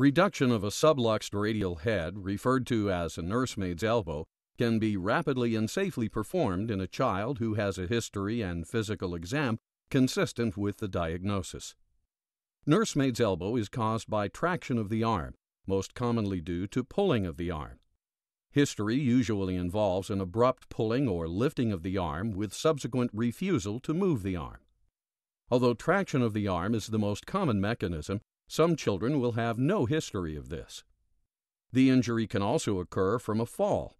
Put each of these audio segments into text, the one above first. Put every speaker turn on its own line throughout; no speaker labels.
Reduction of a subluxed radial head, referred to as a nursemaid's elbow, can be rapidly and safely performed in a child who has a history and physical exam consistent with the diagnosis. Nursemaid's elbow is caused by traction of the arm, most commonly due to pulling of the arm. History usually involves an abrupt pulling or lifting of the arm with subsequent refusal to move the arm. Although traction of the arm is the most common mechanism, some children will have no history of this. The injury can also occur from a fall.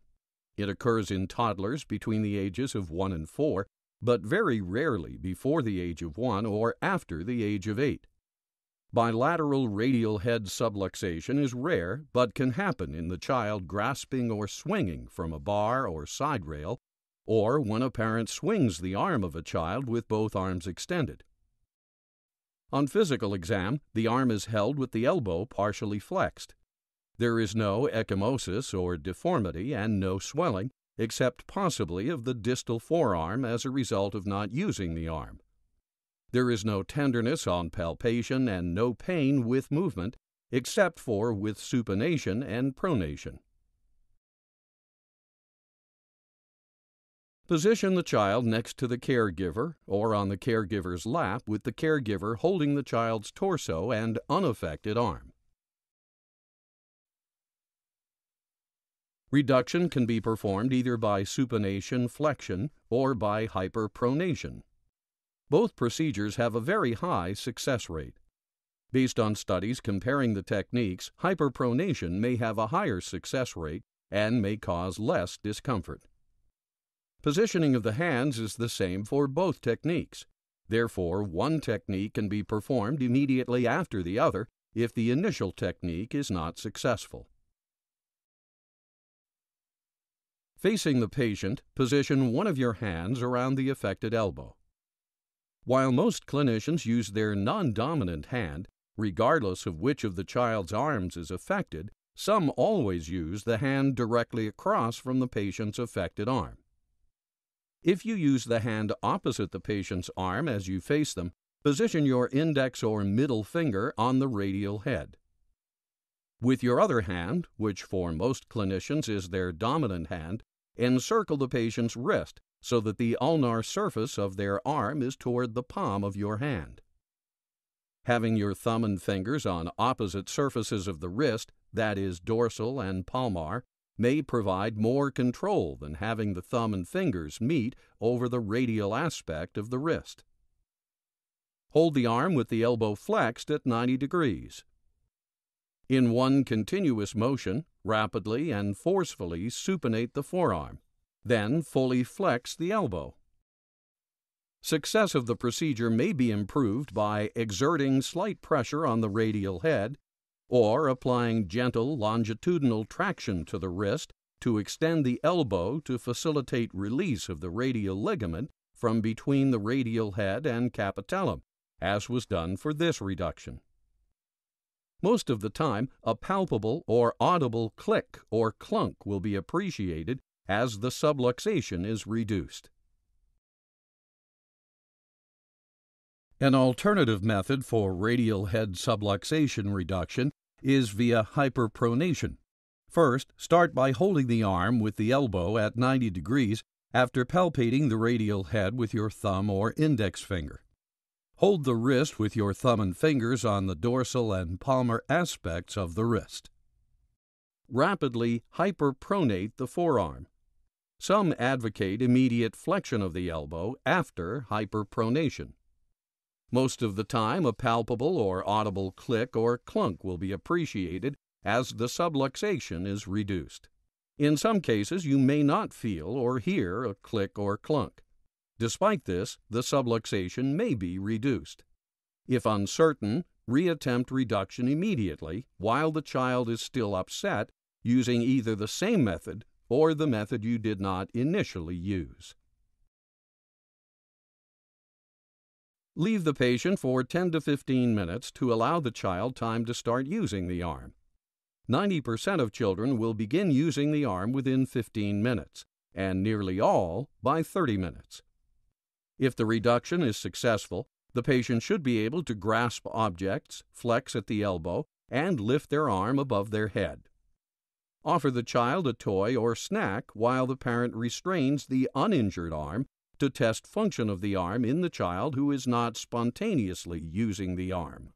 It occurs in toddlers between the ages of 1 and 4, but very rarely before the age of 1 or after the age of 8. Bilateral radial head subluxation is rare but can happen in the child grasping or swinging from a bar or side rail, or when a parent swings the arm of a child with both arms extended. On physical exam, the arm is held with the elbow partially flexed. There is no ecchymosis or deformity and no swelling, except possibly of the distal forearm as a result of not using the arm. There is no tenderness on palpation and no pain with movement, except for with supination and pronation. Position the child next to the caregiver or on the caregiver's lap with the caregiver holding the child's torso and unaffected arm. Reduction can be performed either by supination flexion or by hyperpronation. Both procedures have a very high success rate. Based on studies comparing the techniques, hyperpronation may have a higher success rate and may cause less discomfort. Positioning of the hands is the same for both techniques. Therefore, one technique can be performed immediately after the other if the initial technique is not successful. Facing the patient, position one of your hands around the affected elbow. While most clinicians use their non dominant hand, regardless of which of the child's arms is affected, some always use the hand directly across from the patient's affected arm. If you use the hand opposite the patient's arm as you face them, position your index or middle finger on the radial head. With your other hand, which for most clinicians is their dominant hand, encircle the patient's wrist so that the ulnar surface of their arm is toward the palm of your hand. Having your thumb and fingers on opposite surfaces of the wrist, that is, dorsal and palmar, may provide more control than having the thumb and fingers meet over the radial aspect of the wrist. Hold the arm with the elbow flexed at 90 degrees. In one continuous motion, rapidly and forcefully supinate the forearm, then fully flex the elbow. Success of the procedure may be improved by exerting slight pressure on the radial head or applying gentle longitudinal traction to the wrist to extend the elbow to facilitate release of the radial ligament from between the radial head and capitellum, as was done for this reduction. Most of the time, a palpable or audible click or clunk will be appreciated as the subluxation is reduced. An alternative method for radial head subluxation reduction is via hyperpronation. First, start by holding the arm with the elbow at 90 degrees after palpating the radial head with your thumb or index finger. Hold the wrist with your thumb and fingers on the dorsal and palmar aspects of the wrist. Rapidly hyperpronate the forearm. Some advocate immediate flexion of the elbow after hyperpronation. Most of the time, a palpable or audible click or clunk will be appreciated as the subluxation is reduced. In some cases, you may not feel or hear a click or clunk. Despite this, the subluxation may be reduced. If uncertain, reattempt reduction immediately while the child is still upset using either the same method or the method you did not initially use. Leave the patient for 10 to 15 minutes to allow the child time to start using the arm. 90% of children will begin using the arm within 15 minutes, and nearly all by 30 minutes. If the reduction is successful, the patient should be able to grasp objects, flex at the elbow, and lift their arm above their head. Offer the child a toy or snack while the parent restrains the uninjured arm to test function of the arm in the child who is not spontaneously using the arm.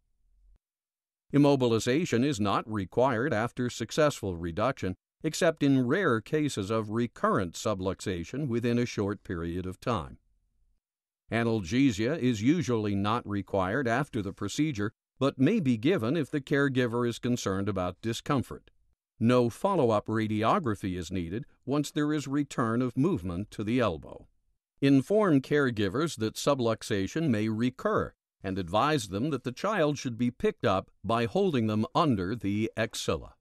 Immobilization is not required after successful reduction, except in rare cases of recurrent subluxation within a short period of time. Analgesia is usually not required after the procedure, but may be given if the caregiver is concerned about discomfort. No follow up radiography is needed once there is return of movement to the elbow. Inform caregivers that subluxation may recur and advise them that the child should be picked up by holding them under the axilla.